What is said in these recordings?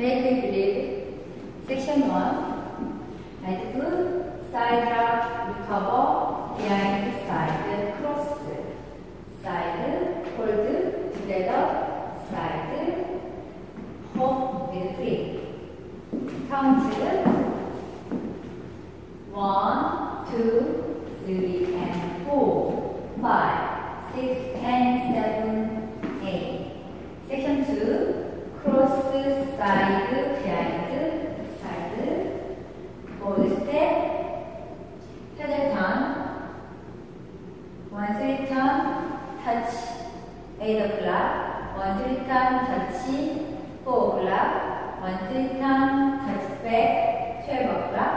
Make it live. Section 1. And put side up, recover, behind side, cross. Side, hold together, side, hop with three. Count one, two, three, and four, five, six, and seven, eight. Section two cross, side, behind, side, forward step, pedal turn, one three turn, touch, eight o'clock, one three turn, touch, four o'clock, one three turn, touch back, twelve o'clock.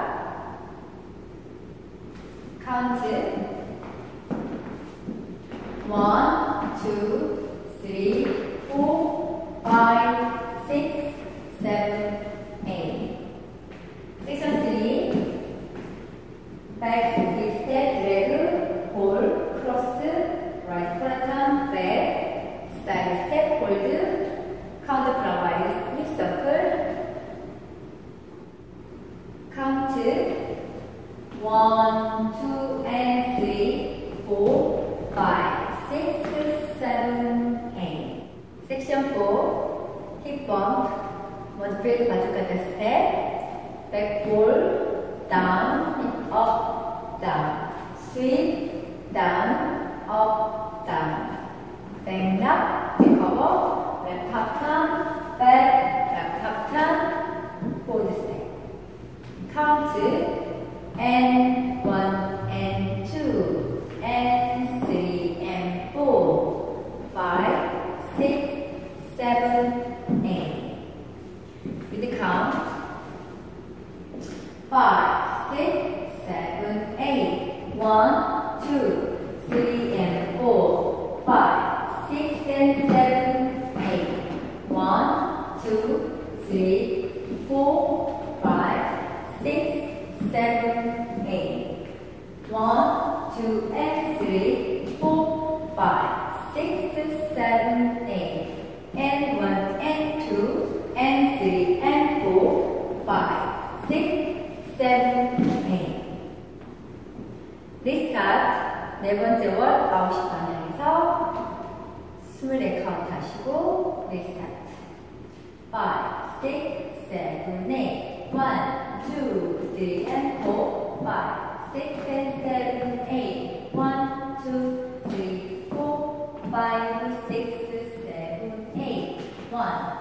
Count one, two, back pull, down, up, down, sweep, down, up, down, back up, recover, left half turn, back, left half turn, forward step. Count and one and two and three and four, five, six, seven, eight. With the count five, six, seven, eight. One, two, three, and four, five, six, and seven, eight. One, two, three, four, five, six, seven, eight. One, two, and three, four, five, six, seven, eight. And one, and two, and three, and four, five, six, seven, eight. This card 네 번째 월 아홉 시 방향에서 24카운트 하시고 리스타트 5, 6, 7, 8 1, 2, 3 and 4 5, 6 and 7, 8 1, 2, 3, 4 5, 6, 7, 8 1